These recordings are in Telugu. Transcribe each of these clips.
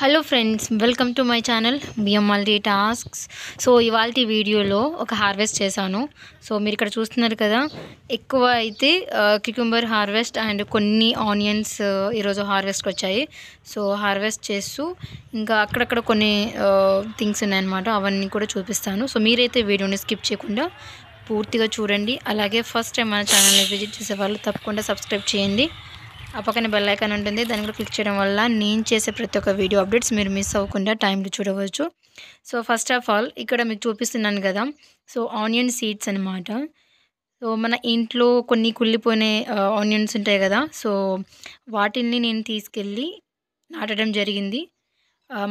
Hello friends welcome to my channel BM multi tasks so ఇవాళ వీడియోలో ఒక హార్వెస్ట్ చేశాను. సో మీరు ఇక్కడ చూస్తున్నారు కదా ఎక్కువ అయితే క్యూకుంబర్ హార్వెస్ట్ అండ్ కొన్ని ఆనియన్స్ ఈరోజు హార్వెస్ట్కి వచ్చాయి. సో హార్వెస్ట్ చేస్తూ ఇంకా అక్కడక్కడ కొన్ని థింగ్స్ ఉన్నాయన్నమాట అవన్నీ కూడా చూపిస్తాను. సో మీరైతే వీడియోని స్కిప్ చేయకుండా పూర్తిగా చూడండి. అలాగే ఫస్ట్ టైం మన ఛానల్ని విజిట్ చేసే వాళ్ళు తప్పకుండా సబ్స్క్రైబ్ చేయండి. ఆ పక్కన బెల్ ఐకాన్ ఉంటుంది. దాన్ని కూడా క్లిక్ చేయడం వల్ల నేను చేసే ప్రతి ఒక్క వీడియో అప్డేట్స్ మీరు మిస్ అవ్వకుండా టైంలో చూడవచ్చు. సో ఫస్ట్ ఆఫ్ ఆల్ ఇక్కడ మీకు చూపిస్తున్నాను కదా. సో ఆనియన్ సీడ్స్ అనమాట సో మన ఇంట్లో కొన్ని కుళ్ళిపోయిన ఆనియన్స్ ఉంటాయి కదా. సో వాటిని నేను తీసుకెళ్ళి నాటడం జరిగింది.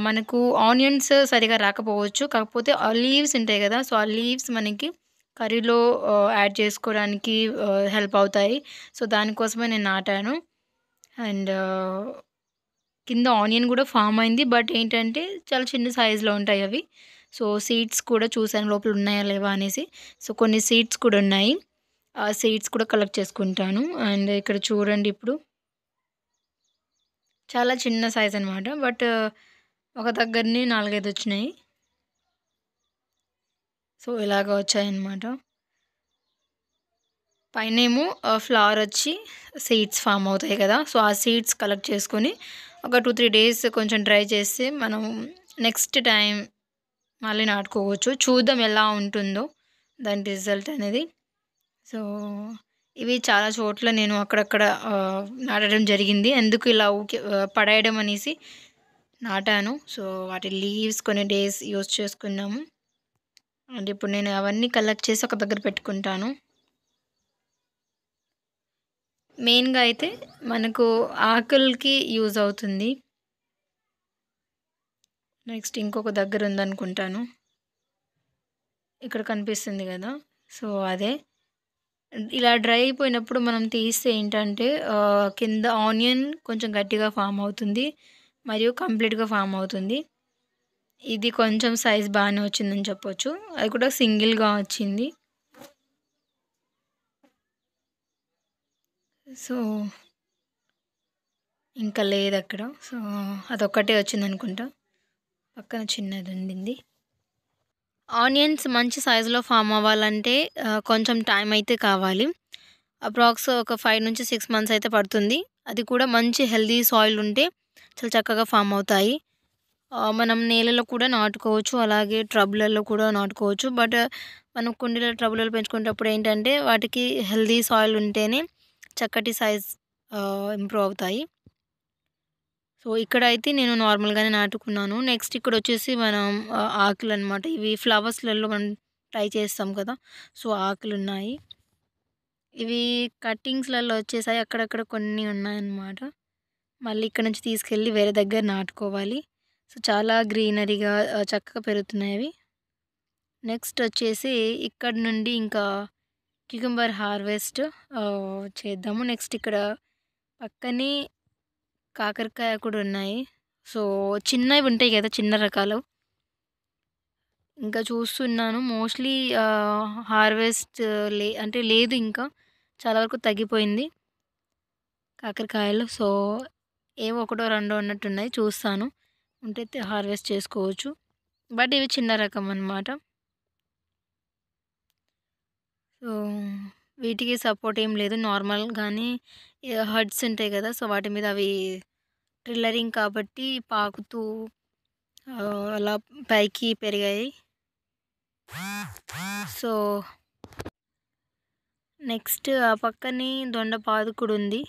మనకు ఆనియన్స్ సరిగా రాకపోవచ్చు. కాకపోతే ఆ లీవ్స్ ఉంటాయి కదా. సో ఆ లీవ్స్ మనకి కర్రీలో యాడ్ చేసుకోవడానికి హెల్ప్ అవుతాయి. సో దానికోసమే నేను నాటాను. అండ్ కింద ఆనియన్ కూడా ఫామ్ అయింది. బట్ ఏంటంటే చాలా చిన్న సైజులో ఉంటాయి అవి. సో సీడ్స్ కూడా చూసాను లోపల ఉన్నాయా లేవా అనేసి. సో కొన్ని సీడ్స్ కూడా ఉన్నాయి. ఆ సీడ్స్ కూడా కలెక్ట్ చేసుకుంటాను. అండ్ ఇక్కడ చూడండి ఇప్పుడు. చాలా చిన్న సైజ్ అనమాట బట్ ఒక దగ్గరనే నాలుగైదు వచ్చినాయి. సో ఇలాగ వచ్చాయన్నమాట. పైనేమో ఫ్లవర్ వచ్చి సీడ్స్ ఫామ్ అవుతాయి కదా. సో ఆ సీడ్స్ కలెక్ట్ చేసుకొని ఒక టూ త్రీ డేస్ కొంచెం డ్రై చేసి మనం నెక్స్ట్ టైం మళ్ళీ నాటుకోవచ్చు. చూద్దాం ఎలా ఉంటుందో దాని రిజల్ట్ అనేది. సో ఇవి చాలా చోట్ల నేను అక్కడక్కడ నాటడం జరిగింది. ఎందుకు ఇలా ఊకే పడేయడం అనేసి నాటాను. సో వాటి లీవ్స్ కొన్ని డేస్ యూస్ చేసుకున్నాము. అండ్ ఇప్పుడు నేను అవన్నీ కలెక్ట్ చేసి ఒక దగ్గర పెట్టుకుంటాను. మెయిన్గా అయితే మనకు ఆకులకి యూజ్ అవుతుంది. నెక్స్ట్ ఇంకొక దగ్గర ఉందనుకుంటాను. ఇక్కడ కనిపిస్తుంది కదా. సో అదే. ఇలా డ్రై అయిపోయినప్పుడు మనం తీస్తే ఏంటంటే కింద ఆనియన్ కొంచెం గట్టిగా ఫామ్ అవుతుంది మరియు కంప్లీట్గా ఫామ్ అవుతుంది. ఇది కొంచెం సైజ్ బాగానే వచ్చిందని చెప్పొచ్చు. అది కూడా సింగిల్గా వచ్చింది. సో ఇంకా లేదు అక్కడ. సో అదొక్కటే వచ్చింది అనుకుంటా పక్కన చిన్నది ఉండింది. ఆనియన్స్ మంచి సైజులో ఫామ్ అవ్వాలంటే కొంచెం టైం అయితే కావాలి. అప్రాక్స్ ఒక ఫైవ్ నుంచి సిక్స్ మంత్స్ అయితే పడుతుంది. అది కూడా మంచి హెల్దీ సాయిల్ ఉంటే చాలా చక్కగా ఫామ్ అవుతాయి. మనం నేలలో కూడా నాటుకోవచ్చు అలాగే ట్రబులలో కూడా నాటుకోవచ్చు. బట్ మనం కుండీలో ట్రబులలో పెంచుకునేటప్పుడు ఏంటంటే వాటికి హెల్దీ సాయిల్ ఉంటేనే చక్కటి సైజ్ ఇంప్రూవ్ అవుతాయి. సో ఇక్కడ అయితే నేను నార్మల్గానే నాటుకున్నాను. నెక్స్ట్ ఇక్కడ వచ్చేసి మనం ఆకులు అనమాట ఇవి ఫ్లవర్స్లలో మనం ట్రై చేస్తాం కదా. సో ఆకులు ఉన్నాయి ఇవి కట్టింగ్స్లలో వచ్చేసాయి. అక్కడక్కడ కొన్ని ఉన్నాయన్నమాట. మళ్ళీ ఇక్కడ నుంచి తీసుకెళ్ళి వేరే దగ్గర నాటుకోవాలి. సో చాలా గ్రీనరీగా చక్కగా పెరుగుతున్నాయి అవి. నెక్స్ట్ వచ్చేసి ఇక్కడ నుండి ఇంకా క్యూకంబర్ హార్వెస్ట్ చేద్దాము. నెక్స్ట్ ఇక్కడ పక్కనే కాకరకాయ కూడా ఉన్నాయి. సో చిన్నవి ఉంటాయి కదా చిన్న రకాలు. ఇంకా చూస్తున్నాను. మోస్ట్లీ హార్వెస్ట్ లే అంటే లేదు ఇంకా. చాలా వరకు తగ్గిపోయింది కాకరకాయలు. సో ఏవో ఒకటో రెండో ఉన్నట్టున్నాయి చూస్తాను. ఉంటే హార్వెస్ట్ చేసుకోవచ్చు. బట్ ఇవి చిన్న రకం అన్నమాట. సో వీటికి సపోర్ట్ ఏం లేదు. నార్మల్ కానీ హర్డ్స్ ఉంటాయి కదా సో వాటి మీద అవి ట్రిల్లరింగ్ కాబట్టి పాకుతూ అలా పైకి పెరిగాయి. సో నెక్స్ట్ ఆ పక్కనే దొండపాదు కూడా ఉంది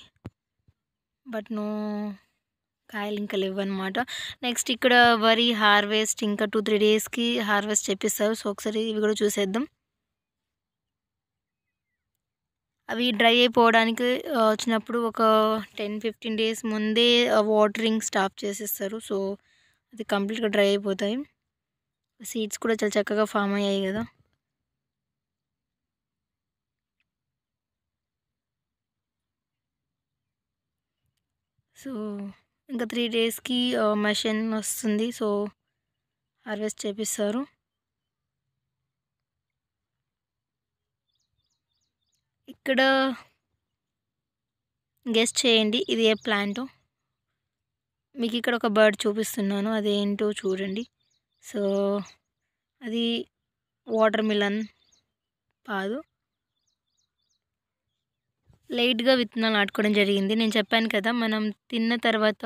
బట్ నో కాయలు ఇంకా లేవు అనమాట నెక్స్ట్ ఇక్కడ వరి హార్వెస్ట్ ఇంకా టూ త్రీ డేస్కి హార్వెస్ట్ చేపిస్తారు. సో ఒకసారి ఇవి కూడా చూసేద్దాం. అవి డ్రై అయిపోవడానికి వచ్చినప్పుడు ఒక టెన్ ఫిఫ్టీన్ డేస్ ముందే వాటరింగ్ స్టాప్ చేసేస్తారు. సో అది కంప్లీట్గా డ్రై అయిపోతాయి. సీడ్స్ కూడా చాలా చక్కగా ఫామ్ అయ్యాయి కదా. సో ఇంకా త్రీ డేస్కి మెషిన్ వస్తుంది. సో హార్వెస్ట్ చేపిస్తారు. ఇక్కడ గెస్ట్ చేయండి ఇది ఏ ప్లాంట్ మీకు ఇక్కడ ఒక బర్డ్ చూపిస్తున్నాను అదేంటో చూడండి. సో అది వాటర్ మిలన్ కాదు లైట్గా విత్తనాలు నాటుకోవడం జరిగింది. నేను చెప్పాను కదా మనం తిన్న తర్వాత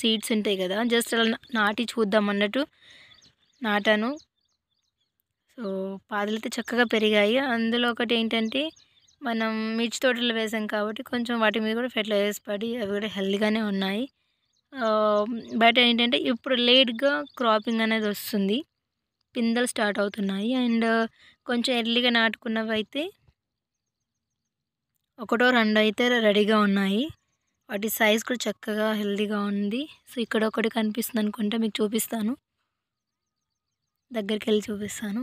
సీడ్స్ ఉంటాయి కదా జస్ట్ అలా నాటి చూద్దాం అన్నట్టు నాటాను. సో పాదులు అయితే చక్కగా పెరిగాయి. అందులో ఒకటి ఏంటంటే మనం మిర్చి తోటలు వేసాం కాబట్టి కొంచెం వాటి మీద కూడా ఫెర్టిలైజర్స్ పడి అవి కూడా హెల్దీగానే ఉన్నాయి. బట్ ఏంటంటే ఇప్పుడు లేట్గా క్రాపింగ్ అనేది వస్తుంది. పిందెలు స్టార్ట్ అవుతున్నాయి. అండ్ కొంచెం ఎర్లీగా నాటుకున్నవి అయితే ఒకటో రెండు అయితే రెడీగా ఉన్నాయి. వాటి సైజ్ కూడా చక్కగా హెల్దీగా ఉంది. సో ఇక్కడ ఒకటి కనిపిస్తుంది అనుకుంటే మీకు చూపిస్తాను. దగ్గరికి వెళ్ళి చూపిస్తాను.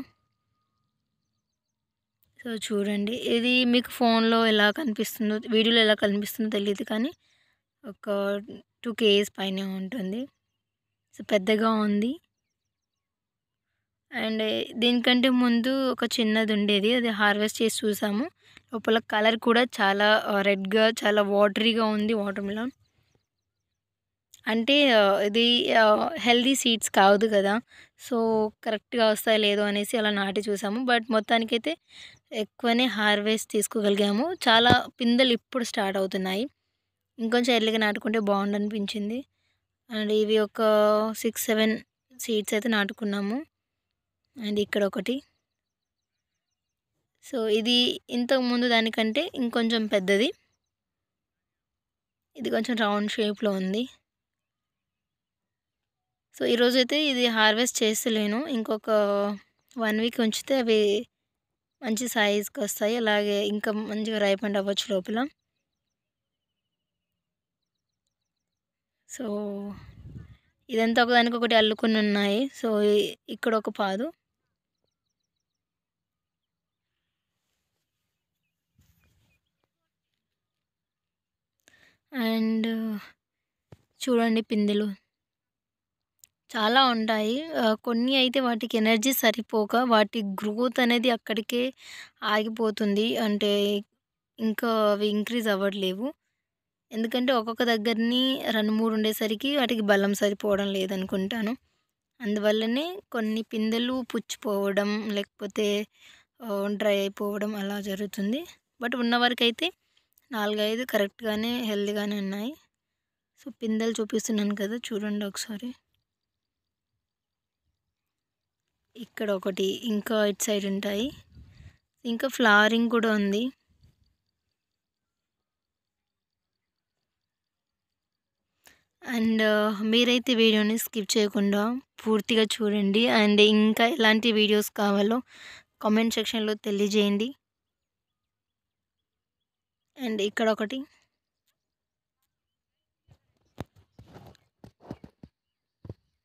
సో చూడండి. ఇది మీకు ఫోన్లో ఎలా కనిపిస్తుందో వీడియోలో ఎలా కనిపిస్తుందో తెలియదు కానీ ఒక టూ కేజీస్ పైన ఉంటుంది. సో పెద్దగా ఉంది. అండ్ దీనికంటే ముందు ఒక చిన్నది ఉండేది. అది హార్వెస్ట్ చేసి చూసాము. లోపల కలర్ కూడా చాలా రెడ్గా చాలా వాటరీగా ఉంది వాటర్ మిలన్. అంటే ఇది హెల్దీ సీడ్స్ కాదు కదా. సో కరెక్ట్గా వస్తాయి లేదో అనేసి అలా నాటి చూసాము. బట్ మొత్తానికైతే ఎక్కువనే హార్వెస్ట్ తీసుకోగలిగాము. చాలా పిందెలు ఇప్పుడు స్టార్ట్ అవుతున్నాయి. ఇంకొంచెం ఎర్లీగా నాటుకుంటే బాగుండు అనిపించింది అండ్ ఇవి ఒక సిక్స్ సెవెన్ సీడ్స్ అయితే నాటుకున్నాము. అండ్ ఇక్కడ ఒకటి. సో ఇది ఇంతకుముందు దానికంటే ఇంకొంచెం పెద్దది. ఇది కొంచెం రౌండ్ షేప్లో ఉంది. సో ఈరోజైతే ఇది హార్వెస్ట్ చేస్తలేను. ఇంకొక వన్ వీక్ ఉంచితే అవి మంచి సైజ్కి వస్తాయి. అలాగే ఇంకా మంచిగా రైపెండ్ అవ్వచ్చు లోపల. సో ఇదంతా ఒకదానికి ఒకటి అల్లుకుని ఉన్నాయి. సో ఇక్కడ ఒక పాదు. అండ్ చూడండి పిందెలు. చాలా ఉంటాయి. కొన్ని అయితే వాటికి ఎనర్జీ సరిపోక వాటి గ్రోత్ అనేది అక్కడికే ఆగిపోతుంది. అంటే ఇంకా అవి ఇంక్రీజ్ అవ్వట్లేవు. ఎందుకంటే ఒక్కొక్క దగ్గరని రెండు మూడు ఉండేసరికి వాటికి బలం సరిపోవడం లేదనుకుంటాను. అందువల్లనే కొన్ని పిందెలు పుచ్చిపోవడం లేకపోతే డ్రై అయిపోవడం అలా జరుగుతుంది. బట్ ఉన్న వరకు అయితే నాలుగైదు కరెక్ట్గానే హెల్దీగానే ఉన్నాయి. సో పిందెలు చూపిస్తున్నాను కదా చూడండి ఒకసారి. ఇక్కడ ఒకటి ఇంకా ఇటు సైడ్ ఉంటాయి. ఇంకా ఫ్లవరింగ్ కూడా ఉంది. అండ్ మీరైతే వీడియోని స్కిప్ చేయకుండా పూర్తిగా చూడండి. అండ్ ఇంకా ఎలాంటి వీడియోస్ కావాలో కామెంట్ సెక్షన్లో తెలియజేయండి. అండ్ ఇక్కడ ఒకటి.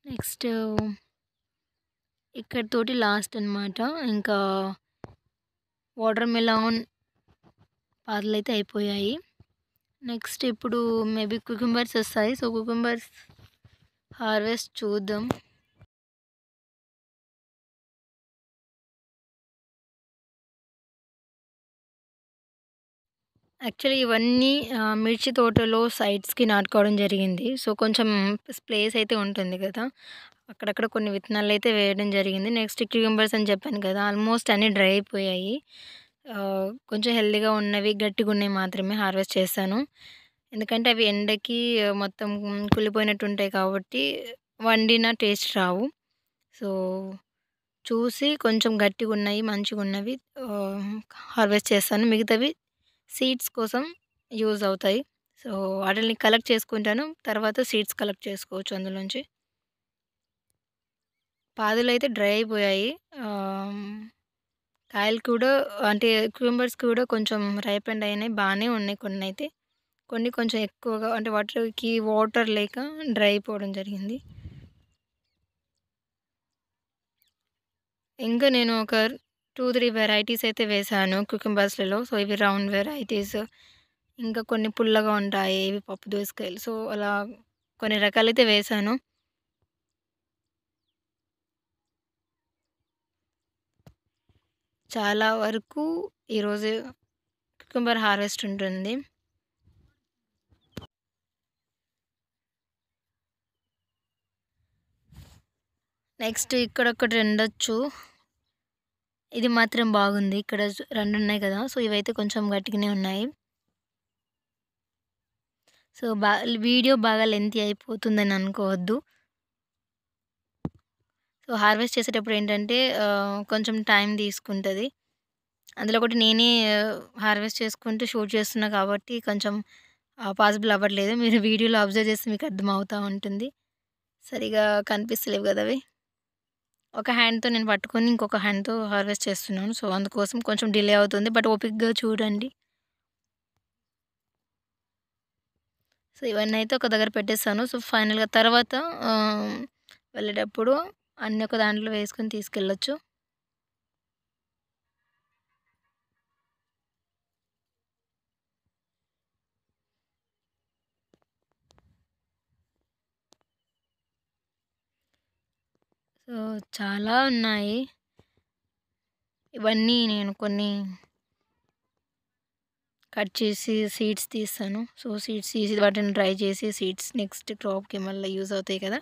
నెక్స్ట్ ఇక్కడితోటి లాస్ట్ అన్నమాట. ఇంకా వాటర్ మెలాన్ పాటలు అయితే అయిపోయాయి. నెక్స్ట్ ఇప్పుడు మేబీ కుకుంబర్స్ వస్తాయి. సో కుకుంబర్స్ హార్వెస్ట్ చూద్దాం. యాక్చువల్లీ ఇవన్నీ మిర్చి తోటలో సైడ్స్కి నాటుకోవడం జరిగింది. సో కొంచెం ప్లేస్ అయితే ఉంటుంది కదా. అక్కడక్కడ కొన్ని విత్తనాలు అయితే వేయడం జరిగింది. నెక్స్ట్ క్యూకంబర్స్ అని చెప్పాను కదా ఆల్మోస్ట్ అన్నీ డ్రై అయిపోయాయి. కొంచెం హెల్దీగా ఉన్నవి గట్టిగా ఉన్నవి మాత్రమే హార్వెస్ట్ చేశాను. ఎందుకంటే అవి ఎండకి మొత్తం కుళ్ళిపోయినట్టు ఉంటాయి కాబట్టి వండిన టేస్ట్ రావు. సో చూసి కొంచెం గట్టిగా ఉన్నాయి మంచిగా ఉన్నవి హార్వెస్ట్ చేస్తాను. మిగతావి సీడ్స్ కోసం యూజ్ అవుతాయి. సో వాటిని కలెక్ట్ చేసుకుంటాను. తర్వాత సీడ్స్ కలెక్ట్ చేసుకోవచ్చు అందులోంచి. పాదులు అయితే డ్రై అయిపోయాయి. కాయలు కూడా అంటే క్యూంబర్స్ కూడా కొంచెం రైపెండ్ అయినాయి. బాగానే ఉన్నాయి కొన్ని అయితే. కొన్ని కొంచెం ఎక్కువగా అంటే వాటర్కి వాటర్ లేక డ్రై అయిపోవడం జరిగింది. ఇంకా నేను ఒక టూ త్రీ వెరైటీస్ అయితే వేశాను కుకుంబర్స్లలో సో ఇవి రౌండ్ వెరైటీస్. ఇంకా కొన్ని పుల్లగా ఉంటాయి. ఇవి పప్పు దోసకాయలు. సో అలా కొన్ని రకాలైతే వేశాను చాలా వరకు ఈరోజు కుకుంబర్ హార్వెస్ట్ ఉంటుంది. నెక్స్ట్ ఇక్కడ ఒకటి రెండొచ్చు. ఇది మాత్రం బాగుంది. ఇక్కడ రెండు ఉన్నాయి కదా. సో ఇవైతే కొంచెం గట్టిగానే ఉన్నాయి. సో బా వీడియో బాగా లెంత్ అయిపోతుందని అనుకోవద్దు. సో హార్వెస్ట్ చేసేటప్పుడు ఏంటంటే కొంచెం టైం తీసుకుంటుంది. అందులో ఒకటి నేనే హార్వెస్ట్ చేసుకుంటూ షూట్ చేస్తున్నా కాబట్టి కొంచెం పాసిబుల్ అవ్వట్లేదు. మీరు వీడియోలో అబ్జర్వ్ చేస్తే మీకు అర్థమవుతూ ఉంటుంది. సరిగా కనిపిస్తలేవు కదా అవి. ఒక హ్యాండ్తో నేను పట్టుకొని ఇంకొక హ్యాండ్తో హార్వెస్ట్ చేస్తున్నాను. సో అందుకోసం కొంచెం డిలే అవుతుంది. బట్ ఓపిక్గా చూడండి. సో ఇవన్నీ అయితే ఒక దగ్గర పెట్టేస్తాను సో ఫైనల్గా తర్వాత వెళ్ళేటప్పుడు అన్నీ ఒక దాంట్లో వేసుకొని తీసుకెళ్ళొచ్చు. సో చాలా ఉన్నాయి. ఇవన్నీ నేను కొన్ని కట్ చేసి సీడ్స్ తీస్తాను. సో సీడ్స్ తీసి వాటిని డ్రై చేసి సీడ్స్ నెక్స్ట్ క్రాప్కి మళ్ళీ యూజ్ అవుతాయి కదా.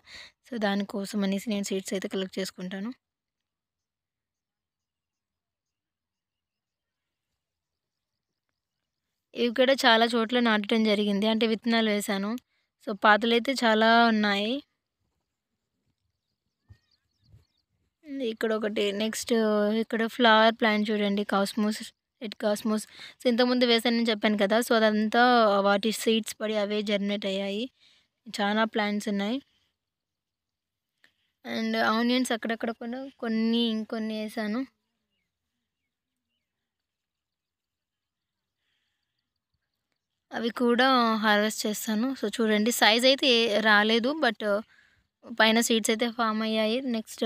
సో దానికోసం అనేసి నేను సీడ్స్ అయితే కలెక్ట్ చేసుకుంటాను. ఇవి కూడా చాలా చోట్ల నాటడం జరిగింది. అంటే విత్తనాలు వేశాను సో పాతలైతే చాలా ఉన్నాయి. ఇక్కడ ఒకటి నెక్స్ట్ ఇక్కడ ఫ్లవర్ ప్లాంట్ చూడండి. Cosmos red cosmos. సో ఇంతకుముందు వేసానని చెప్పాను కదా. సో అదంతా వాటి సీడ్స్ పడి అవే జర్మినేట్ అయ్యాయి. చాలా ప్లాంట్స్ ఉన్నాయి. అండ్ ఆనియన్స్ అక్కడక్కడ కొన్ని కొన్ని ఇంకొన్ని వేసాను. అవి కూడా హార్వెస్ట్ చేస్తాను. సో చూడండి సైజ్ అయితే రాలేదు బట్ పైన సీడ్స్ అయితే ఫామ్ అయ్యాయి. నెక్స్ట్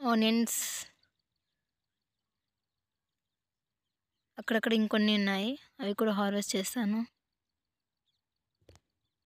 ఆనియన్స్ అక్కడక్కడ ఇంకొన్ని ఉన్నాయి. అవి కూడా హార్వెస్ట్ చేస్తాను.